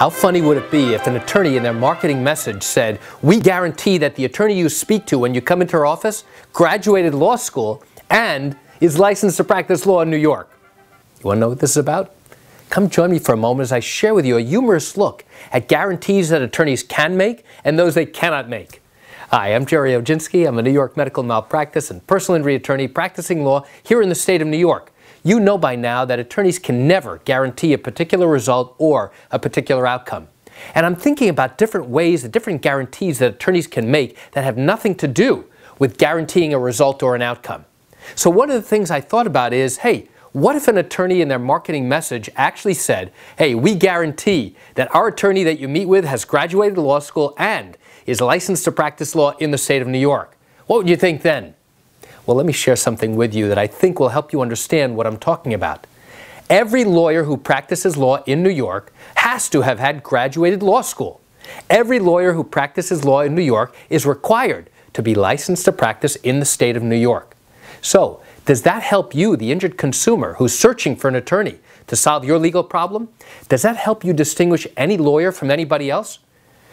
How funny would it be if an attorney in their marketing message said, we guarantee that the attorney you speak to when you come into our office graduated law school and is licensed to practice law in New York? You want to know what this is about? Come join me for a moment as I share with you a humorous look at guarantees that attorneys can make and those they cannot make. Hi, I'm Gerry Oginski. I'm a New York medical malpractice and personal injury attorney practicing law here in the state of New York. You know by now that attorneys can never guarantee a particular result or a particular outcome. And I'm thinking about different ways, the different guarantees that attorneys can make that have nothing to do with guaranteeing a result or an outcome. So one of the things I thought about is, hey, what if an attorney in their marketing message actually said, hey, we guarantee that our attorney that you meet with has graduated law school and is licensed to practice law in the state of New York? What would you think then? Well, let me share something with you that I think will help you understand what I'm talking about. Every lawyer who practices law in New York has to have had graduated law school. Every lawyer who practices law in New York is required to be licensed to practice in the state of New York. So, does that help you, the injured consumer who's searching for an attorney to solve your legal problem? Does that help you distinguish any lawyer from anybody else?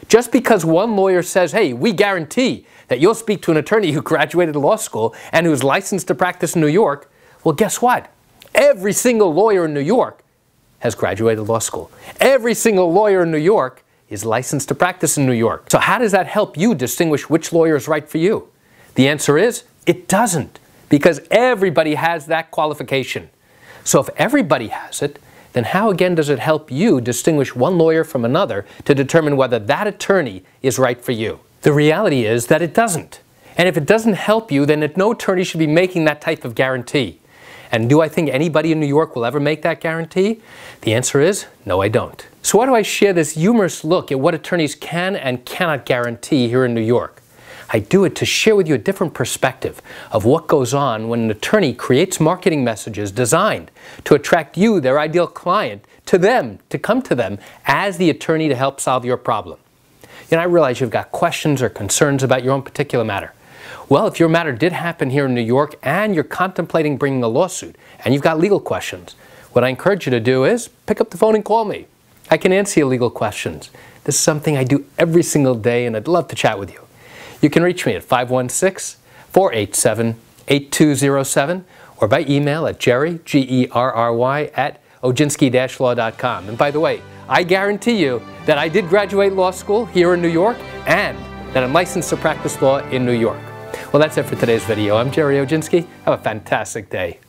Just because one lawyer says, hey, we guarantee that you'll speak to an attorney who graduated law school and who's licensed to practice in New York, well, guess what? Every single lawyer in New York has graduated law school. Every single lawyer in New York is licensed to practice in New York. So how does that help you distinguish which lawyer is right for you? The answer is, it doesn't, because everybody has that qualification. So if everybody has it, then how again does it help you distinguish one lawyer from another to determine whether that attorney is right for you? The reality is that it doesn't. And if it doesn't help you, then no attorney should be making that type of guarantee. And do I think anybody in New York will ever make that guarantee? The answer is no, I don't. So why do I share this humorous look at what attorneys can and cannot guarantee here in New York? I do it to share with you a different perspective of what goes on when an attorney creates marketing messages designed to attract you, their ideal client, to them, to come to them as the attorney to help solve your problem. And I realize you've got questions or concerns about your own particular matter. Well, if your matter did happen here in New York and you're contemplating bringing a lawsuit and you've got legal questions, what I encourage you to do is pick up the phone and call me. I can answer your legal questions. This is something I do every single day and I'd love to chat with you. You can reach me at 516 487 8207 or by email at gerry, G-E-R-R-Y, at oginski-law.com. And by the way, I guarantee you that I did graduate law school here in New York and that I'm licensed to practice law in New York. Well, that's it for today's video. I'm Gerry Oginski. Have a fantastic day.